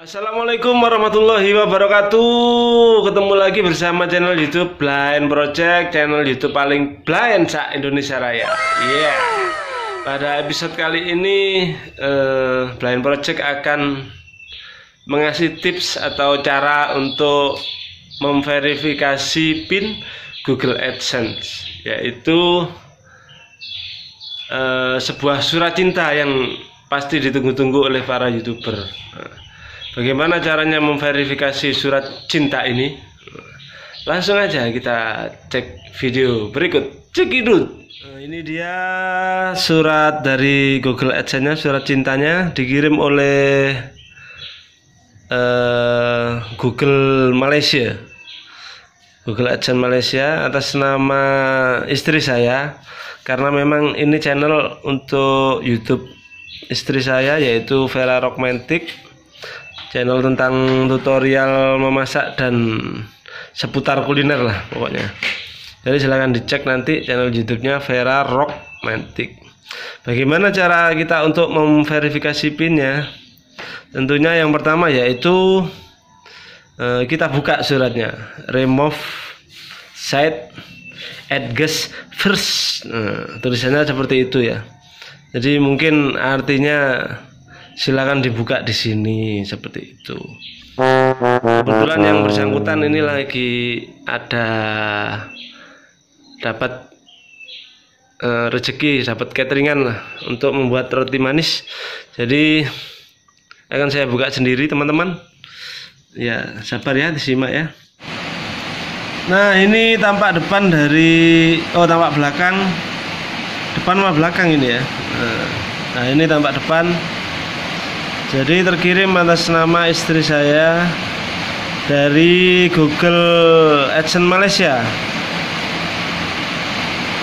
Assalamualaikum warahmatullahi wabarakatuh. Ketemu lagi bersama channel youtube Blind Project Channel youtube paling blind sa Indonesia Raya. Iya. Pada episode kali ini eh, Blind Project akan Mengasih tips atau cara untuk Memverifikasi pin Google AdSense Yaitu eh, Sebuah surat cinta yang Pasti ditunggu-tunggu oleh para youtuber Bagaimana caranya memverifikasi surat cinta ini? Langsung aja kita cek video berikut. Cekidut. Nah, ini dia surat dari Google AdSense-nya, surat cintanya dikirim oleh uh, Google Malaysia. Google AdSense Malaysia atas nama istri saya karena memang ini channel untuk YouTube istri saya yaitu Vera Rockmantic channel tentang tutorial memasak dan seputar kuliner lah pokoknya. Jadi silahkan dicek nanti channel youtube-nya Vera Rockmantic bagaimana cara kita untuk memverifikasi pinnya? Tentunya yang pertama yaitu eh, kita buka suratnya. Remove site address first. Nah, tulisannya seperti itu ya. Jadi mungkin artinya silakan dibuka di sini seperti itu. Kebetulan yang bersangkutan ini lagi ada dapat uh, rezeki dapat cateringan lah untuk membuat roti manis. Jadi akan saya buka sendiri teman-teman. Ya sabar ya disimak ya. Nah ini tampak depan dari oh tampak belakang. Depan sama belakang ini ya. Nah ini tampak depan jadi terkirim atas nama istri saya dari Google AdSense Malaysia.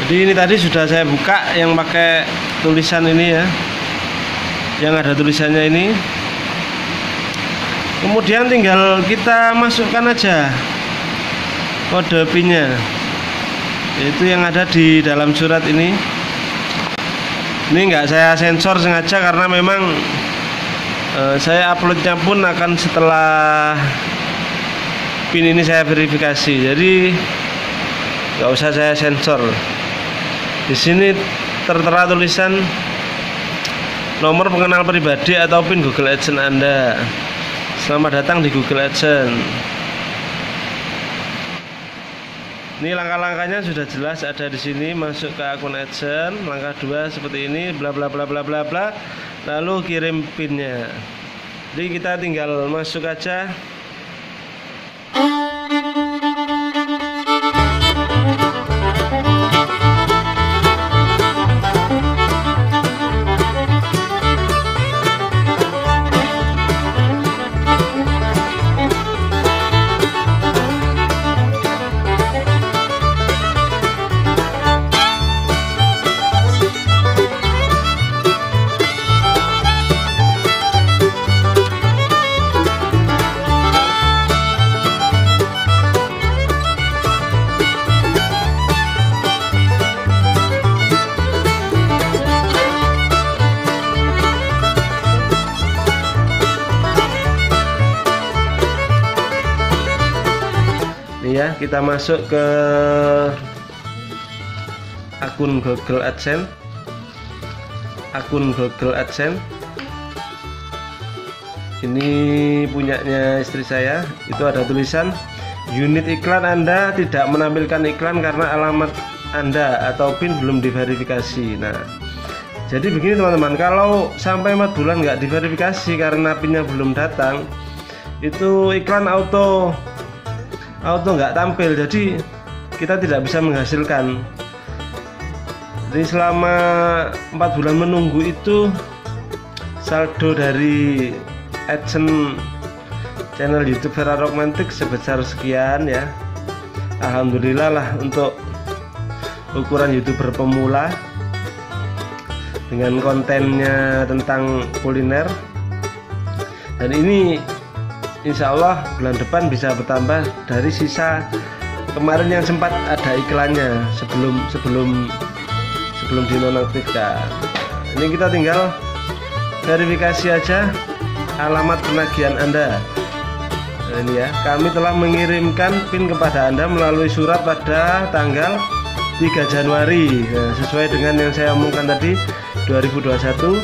Jadi ini tadi sudah saya buka yang pakai tulisan ini ya. Yang ada tulisannya ini. Kemudian tinggal kita masukkan aja kode pinnya itu yang ada di dalam surat ini. Ini enggak saya sensor sengaja karena memang uh, saya uploadnya pun akan setelah pin ini saya verifikasi. Jadi nggak usah saya sensor. Di sini tertera tulisan nomor pengenal pribadi atau pin Google AdSense Anda. Selamat datang di Google AdSense ini langkah-langkahnya sudah jelas ada di sini masuk ke akun AdSense langkah dua seperti ini bla bla bla bla bla bla lalu kirim pinnya. Jadi kita tinggal masuk aja ya kita masuk ke akun Google AdSense. Akun Google AdSense. Ini punyanya istri saya. Itu ada tulisan unit iklan Anda tidak menampilkan iklan karena alamat Anda atau PIN belum diverifikasi. Nah jadi begini teman-teman kalau sampai 4 bulan nggak diverifikasi karena pinnya belum datang itu iklan auto auto nggak tampil jadi kita tidak bisa menghasilkan. Jadi selama empat bulan menunggu itu saldo dari AdSense channel YouTube Vera Rockmantic sebesar sekian ya. Alhamdulillah lah untuk ukuran youtuber pemula dengan kontennya tentang kuliner. Dan ini insya Allah bulan depan bisa bertambah dari sisa kemarin yang sempat ada iklannya sebelum sebelum sebelum dinonaktifkan ini kita tinggal verifikasi aja alamat penagihan Anda. Nah, ini ya, kami telah mengirimkan PIN kepada Anda melalui surat pada tanggal 3 Januari. Nah, sesuai dengan yang saya omongkan tadi 2021.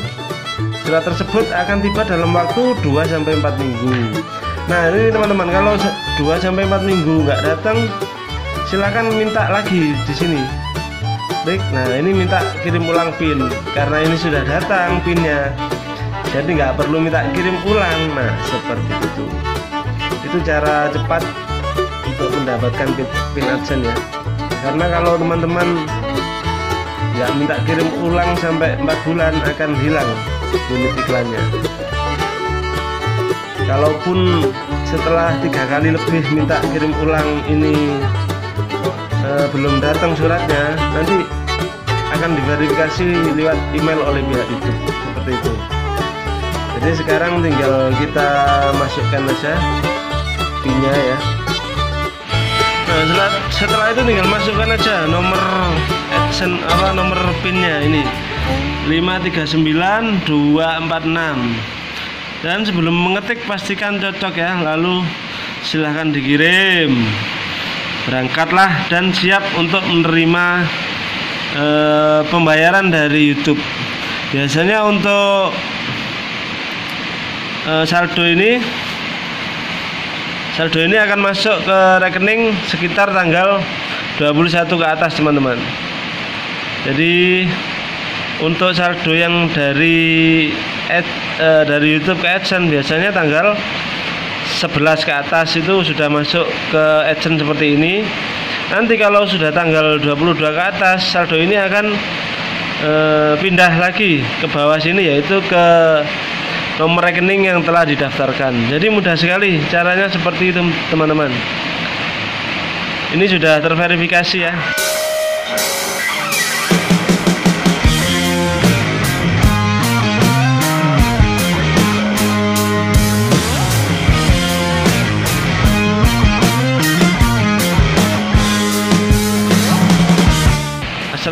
Surat tersebut akan tiba dalam waktu 2 sampai 4 minggu. Nah, ini teman-teman, kalau 2 sampai 4 minggu nggak datang, silakan minta lagi di sini. Baik, nah ini minta kirim ulang PIN karena ini sudah datang PINnya. Jadi nggak perlu minta kirim ulang. Nah, seperti itu itu cara cepat untuk mendapatkan pin adsense ya karena kalau teman-teman nggak minta kirim ulang sampai 4 bulan akan hilang unit iklannya kalaupun setelah tiga kali lebih minta kirim ulang ini eh, belum datang suratnya nanti akan diverifikasi lewat email oleh pihak YouTube seperti itu. Jadi sekarang tinggal kita masukkan saja pinnya ya. Nah setelah, setelah itu tinggal masukkan aja nomor adsen apa nomor pinnya ini. 539246 dan sebelum mengetik pastikan cocok ya. Lalu silahkan dikirim. Berangkatlah dan siap untuk menerima e, pembayaran dari YouTube. Biasanya untuk e, saldo ini saldo ini akan masuk ke rekening sekitar tanggal 21 ke atas teman-teman. Jadi untuk saldo yang dari ad, eh, dari YouTube ke AdSense biasanya tanggal 11 ke atas itu sudah masuk ke AdSense seperti ini nanti kalau sudah tanggal 22 ke atas saldo ini akan eh, pindah lagi ke bawah sini yaitu ke nomor rekening yang telah didaftarkan. Jadi mudah sekali caranya seperti itu teman-teman. Ini sudah terverifikasi ya.